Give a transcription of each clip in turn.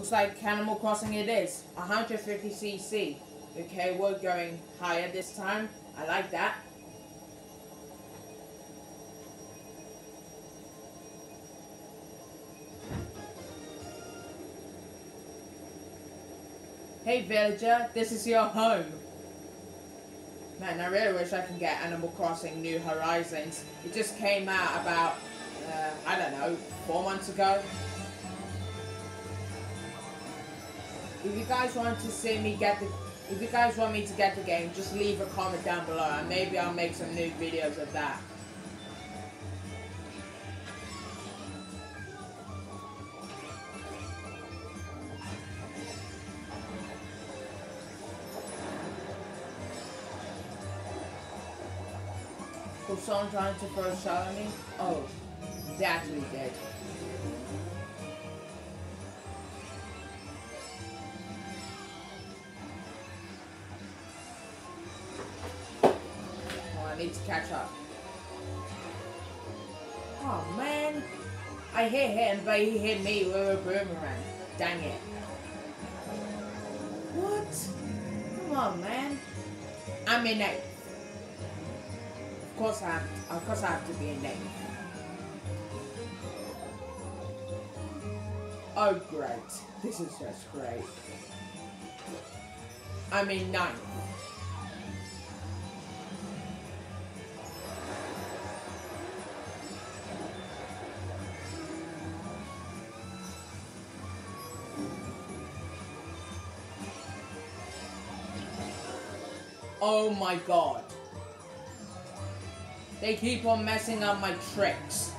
Looks like Animal Crossing it is. 150cc. Okay, we're going higher this time. I like that. Hey villager, this is your home. Man, I really wish I can get Animal Crossing New Horizons. It just came out about, uh, I don't know, four months ago. If you guys want to see me get the, if you guys want me to get the game, just leave a comment down below and maybe I'll make some new videos of that. Was someone trying to throw a shot at me? Oh, they actually did. Hit him, but he hit me with a boomerang. Dang it. What? Come on, man. I'm in eighth. Of course I have, of course I have to be in eighth. Oh great. This is just great. I'm in ninth. Oh my god. They keep on messing up my tricks.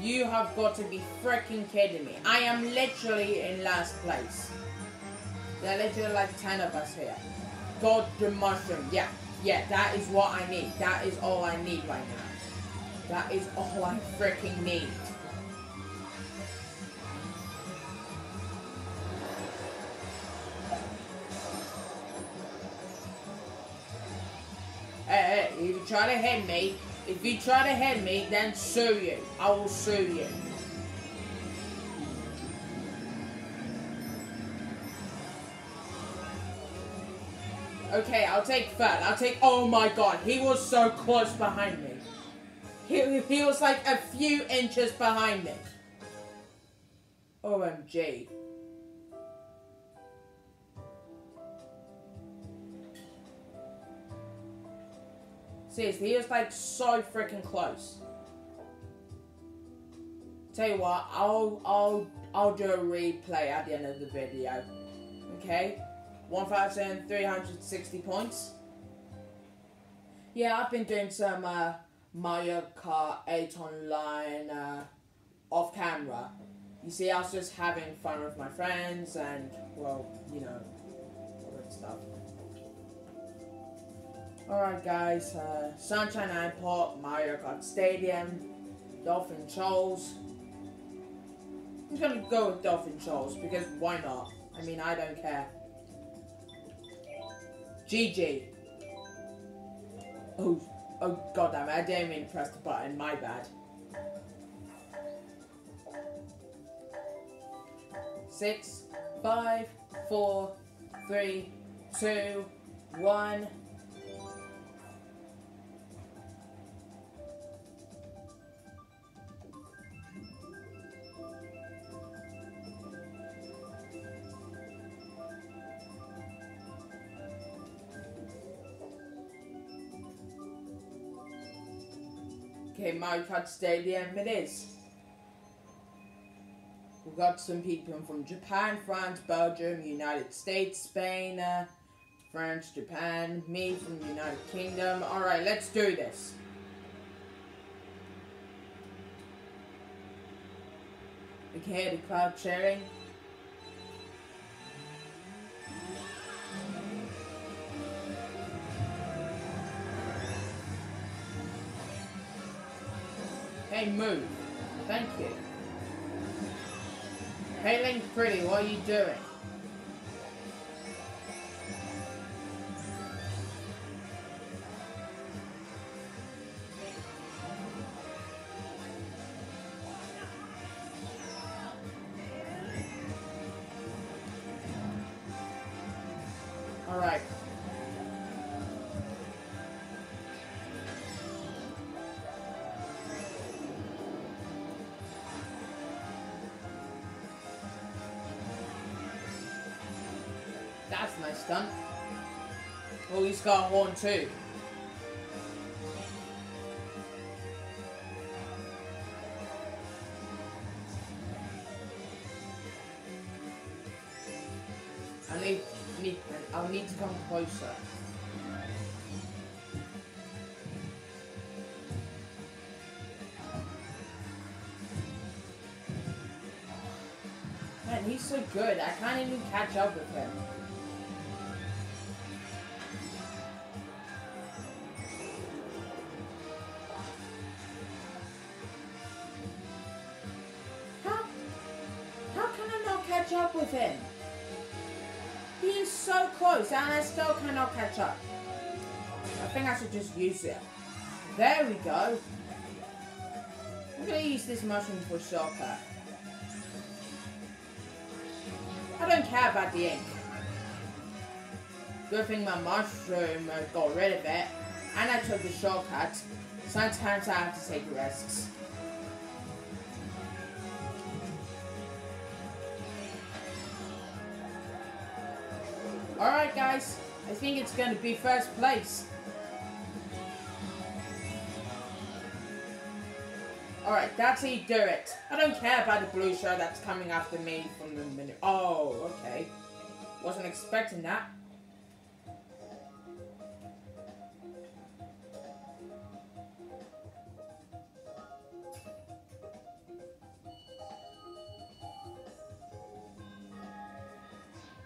You have got to be freaking kidding me. I am literally in last place. There are literally like 10 of us here. God the mushroom. Yeah, yeah, that is what I need. That is all I need right now. That is all I freaking need. Try to hit me, if you try to hit me, then sue you. I will sue you. Okay, I'll take third. I'll take. Oh my god, he was so close behind me. He, he was like a few inches behind me. OMG. Seriously, he was like so freaking close. Tell you what, I'll I'll I'll do a replay at the end of the video. Okay? 1,360 points. Yeah, I've been doing some uh, Mario Kart 8 online uh, off camera. You see, I was just having fun with my friends and, well, you know, all that stuff. Alright guys, uh, Sunshine Airport, Mario Kart Stadium, Dolphin Shoals. I'm gonna go with Dolphin Shoals because why not? I mean, I don't care. GG. Oh, oh god damn it, I didn't mean to press the button, my bad. Six, five, four, three, two, one. Mario Kart Stadium it is. We've got some people from Japan, France, Belgium, United States, Spain, uh, France, Japan, me from the United Kingdom. Alright, let's do this. Okay, the crowd cheering. and move. Thank you. Hailing pretty, what are you doing? Alright. Nice stunt. Oh, he's got horn too. I need, need, I'll need to come closer. Man, he's so good. I can't even catch up with him. Catch up with him? He is so close and I still cannot catch up. I think I should just use it. There we go. I'm gonna use this mushroom for shortcut. I don't care about the ink. Good thing my mushroom uh, got rid of it, and I took the shortcut. Sometimes I have to take risks. Alright guys, I think it's gonna be first place. Alright, that's how you do it. I don't care about the blue shell that's coming after me from the minute. Oh, okay. Wasn't expecting that.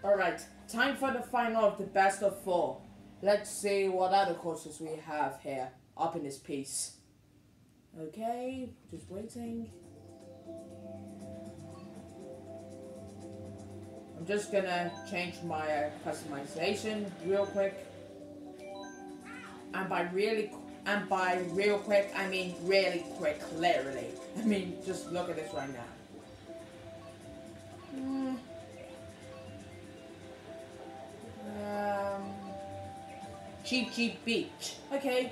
Alright, time for the final of the best of four. Let's see what other courses we have here up in this piece. Okay, just waiting. I'm just gonna change my uh, customization real quick. And by really, and by real quick, I mean really quick, literally. I mean, just look at this right now. Cheap, cheap beach. Okay,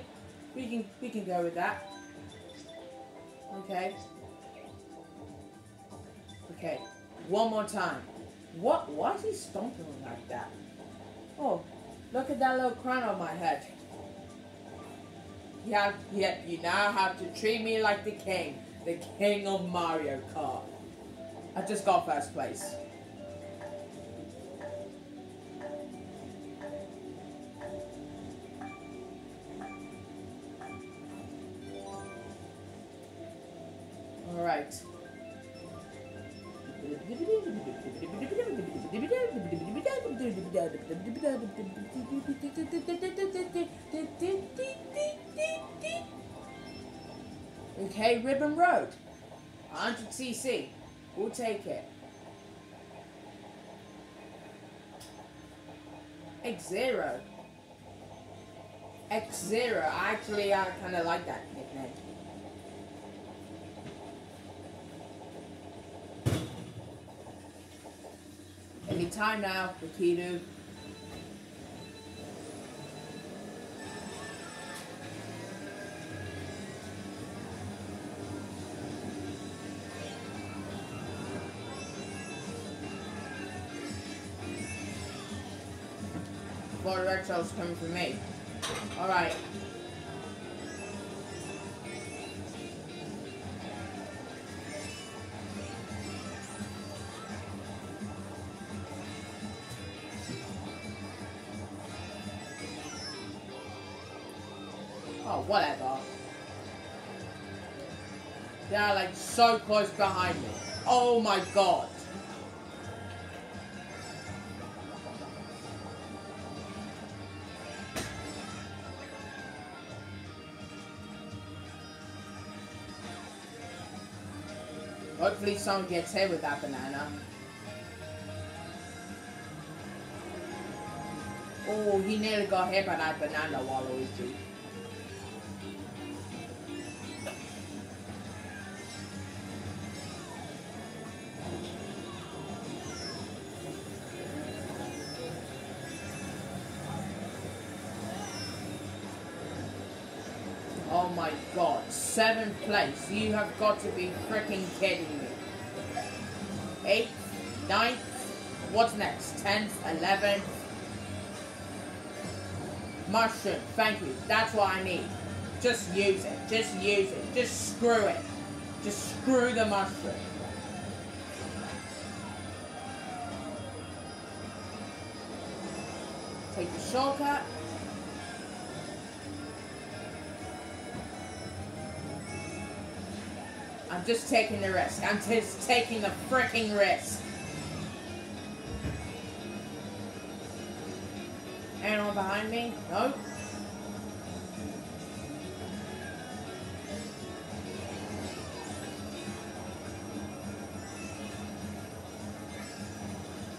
we can we can go with that. Okay. Okay. One more time. What? Why is he stomping like that? Oh, look at that little crown on my head. Yeah, yeah. You now have to treat me like the king, the king of Mario Kart. I just got first place. Okay, Ribbon Road. 100cc. We'll take it. X0. X0. Actually, uh, I kind of like that nickname. Any time now, Rakidu. Red Sox coming for me. Alright. Oh, whatever. They're like so close behind me. Oh my god. Hopefully someone gets hit with that banana. Oh, he nearly got hit by that banana, Waluigi. Oh my god, seventh place. You have got to be freaking kidding me. Eighth, ninth, what's next? Tenth, eleventh. Mushroom. Thank you. That's what I need. Just use it. Just use it. Just screw it. Just screw the mushroom. Take the shortcut. I'm just taking the risk. I'm just taking the freaking risk. Anyone behind me? Nope.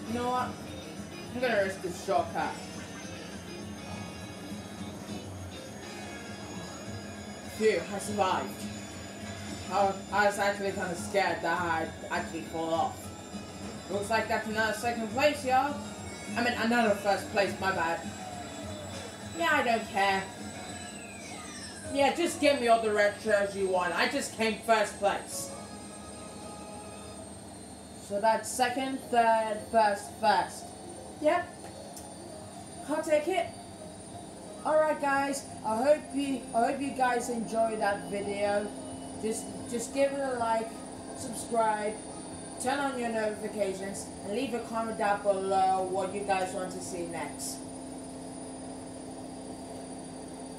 You know what? I'm gonna risk this shortcut. Phew, I survived. I, I was actually kind of scared that I'd actually fall off. Looks like that's another second place, y'all. I mean, another first place, my bad. Yeah, I don't care. Yeah, just give me all the red shirts you want. I just came first place. So that's second, third, first, first. Yep. I'll take it. Alright guys, I hope you I hope you guys enjoyed that video. Just just give it a like, subscribe, turn on your notifications, and leave a comment down below what you guys want to see next.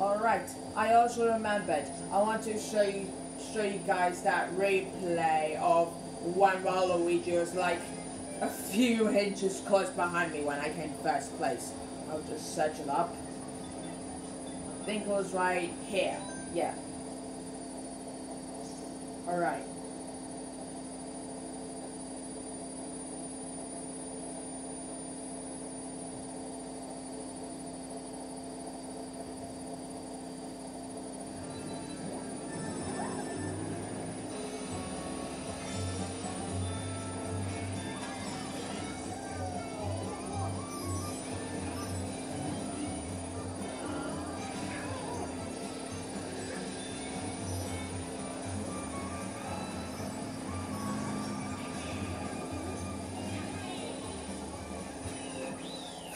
Alright, I also remembered, I want to show you show you guys that replay of when Waluigi was like a few inches close behind me when I came first place. I'll just search it up. I think it was right here. Yeah. Alright.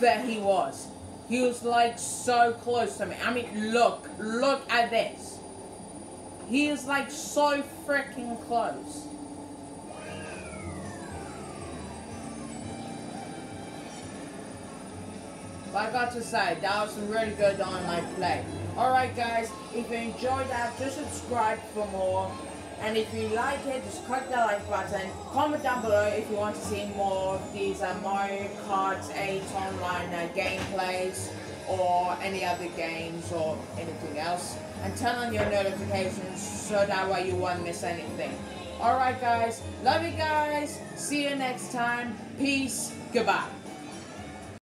There he was. He was like so close to me. I mean, look, look at this. He is like so freaking close. But I got to say, that was some really good online play. Alright guys, if you enjoyed that, just subscribe for more. And if you like it, just click the like button. Comment down below if you want to see more of these uh, Mario Kart 8 online uh, gameplays or any other games or anything else. And turn on your notifications so that way you won't miss anything. Alright guys, love you guys. See you next time. Peace. Goodbye.